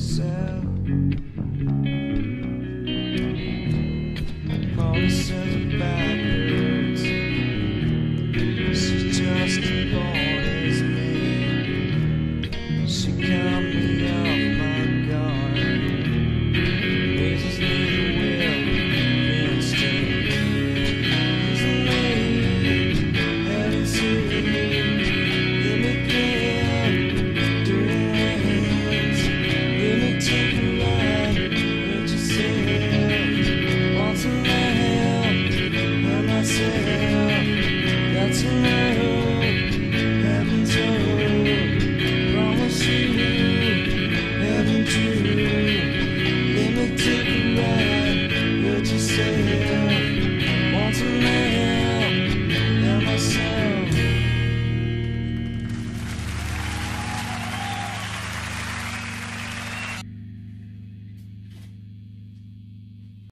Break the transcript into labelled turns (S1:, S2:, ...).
S1: yourself. Police bad backwards. She's just born.